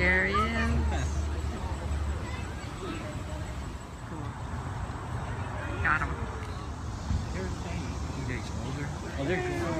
There he is. Got him. They're older. Oh, they're cool.